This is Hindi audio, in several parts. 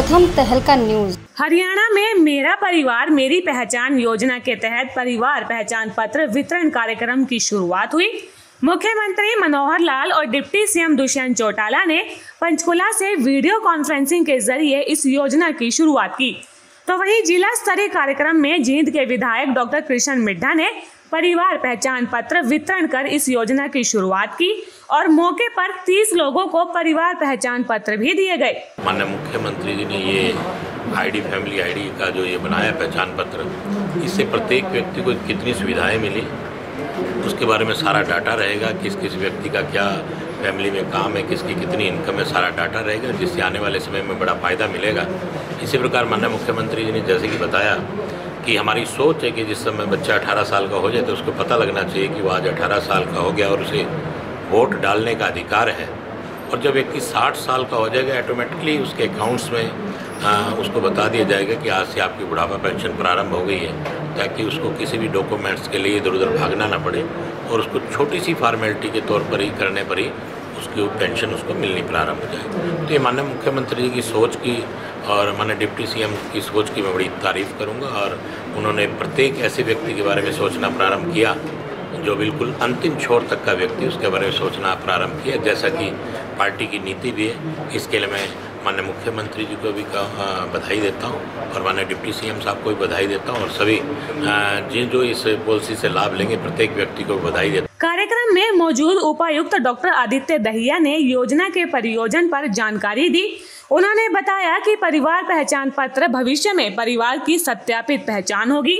प्रथम तहलका न्यूज़। हरियाणा में मेरा परिवार, मेरी पहचान योजना के तहत परिवार पहचान पत्र वितरण कार्यक्रम की शुरुआत हुई। मुख्यमंत्री मनोहर लाल और डिप्टी सीएम दुष्यंत चौटाला ने पंचकुला से वीडियो कॉन्फ्रेंसिंग के ज़रिए इस योजना की शुरुआत की। तो वहीं जिला स्तरीय कार्यक्रम में जींद के विधायक डॉक्टर कृष्ण मिड्ढा ने परिवार पहचान पत्र वितरण कर इस योजना की शुरुआत की और मौके पर 30 लोगों को परिवार पहचान पत्र भी दिए गए। माननीय मुख्यमंत्री जी ने ये आईडी फैमिली आईडी का जो ये बनाया पहचान पत्र, इससे प्रत्येक व्यक्ति को कितनी सुविधाएँ मिली, उसके बारे में सारा डाटा रहेगा किस किस व्यक्ति का क्या फैमिली में काम है, किसकी कितनी इनकम है, सारा डाटा रहेगा, जिससे आने वाले समय में बड़ा फ़ायदा मिलेगा। इसी प्रकार माननीय मुख्यमंत्री जी ने जैसे कि बताया कि हमारी सोच है कि जिस समय बच्चा 18 साल का हो जाए तो उसको पता लगना चाहिए कि वो आज 18 साल का हो गया और उसे वोट डालने का अधिकार है। और जब व्यक्ति 60 साल का हो जाएगा ऑटोमेटिकली उसके अकाउंट्स में आ, उसको बता दिया जाएगा कि आज से आपकी बुढ़ापा पेंशन प्रारंभ हो गई है ताकि उसको किसी भी डॉक्यूमेंट्स के लिए इधर उधर भागना ना पड़े और उसको छोटी सी फॉर्मेलिटी के तौर पर ही करने पर ही उसकी पेंशन उसको मिलनी प्रारंभ हो जाए। तो ये माननीय मुख्यमंत्री जी की सोच की और माननीय डिप्टी सीएम की सोच की मैं बड़ी तारीफ़ करूँगा और उन्होंने प्रत्येक ऐसे व्यक्ति के बारे में सोचना प्रारंभ किया, जो बिल्कुल अंतिम छोर तक का व्यक्ति उसके बारे में सोचना प्रारंभ किया। जैसा कि पार्टी की नीति भी है, इसके लिए मैं माननीय मुख्यमंत्री जी को भी बधाई देता हूँ और माननीय डिप्टी सीएम साहब को भी बधाई देता हूँ और सभी जिन जो इस पॉलिसी से लाभ लेंगे, प्रत्येक व्यक्ति को बधाई देता कार्यक्रम में मौजूद उपायुक्त डॉक्टर आदित्य दहिया ने योजना के परियोजन पर जानकारी दी। उन्होंने बताया कि परिवार पहचान पत्र भविष्य में परिवार की सत्यापित पहचान होगी।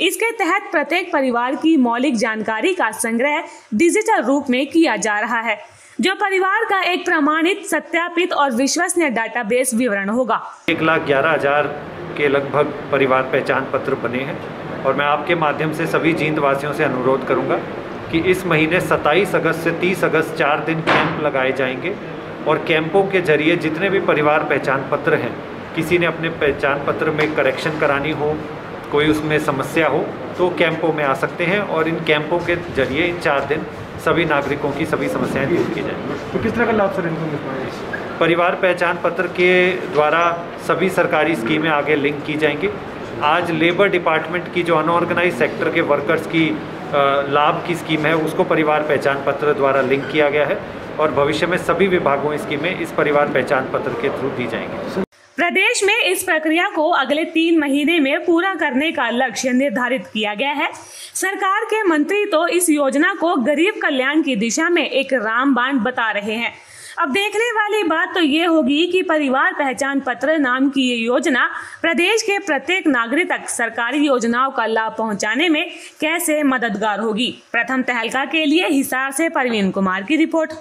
इसके तहत प्रत्येक परिवार की मौलिक जानकारी का संग्रह डिजिटल रूप में किया जा रहा है, जो परिवार का एक प्रमाणित, सत्यापित और विश्वसनीय डाटाबेस विवरण होगा। एक लाख ग्यारह हज़ार के लगभग परिवार पहचान पत्र बने हैं और मैं आपके माध्यम से सभी जींद वासियों से अनुरोध करूँगा कि इस महीने 27 अगस्त से 30 अगस्त चार दिन कैंप लगाए जाएँगे। और कैंपों के ज़रिए जितने भी परिवार पहचान पत्र हैं किसी ने अपने पहचान पत्र में करेक्शन करानी हो कोई उसमें समस्या हो तो कैंपों में आ सकते हैं और इन कैंपों के ज़रिए इन चार दिन सभी नागरिकों की सभी समस्याएँ दूर की जाएँगी। तो किस तरह का लाभ सर इनको मिल परिवार पहचान पत्र के द्वारा सभी सरकारी स्कीमें आगे लिंक की जाएँगी। आज लेबर डिपार्टमेंट की जो अनऑर्गेनाइज सेक्टर के वर्कर्स की लाभ की स्कीम है उसको परिवार पहचान पत्र द्वारा लिंक किया गया है। और भविष्य में सभी विभागों स्कीमें इस परिवार पहचान पत्र के थ्रू दी जाएँगी। प्रदेश में इस प्रक्रिया को अगले तीन महीने में पूरा करने का लक्ष्य निर्धारित किया गया है। सरकार के मंत्री तो इस योजना को गरीब कल्याण की दिशा में एक रामबाण बता रहे हैं। अब देखने वाली बात तो ये होगी कि परिवार पहचान पत्र नाम की ये योजना प्रदेश के प्रत्येक नागरिक तक सरकारी योजनाओं का लाभ पहुँचाने में कैसे मददगार होगी। प्रथम तहलका के लिए हिसार से परवीन कुमार की रिपोर्ट।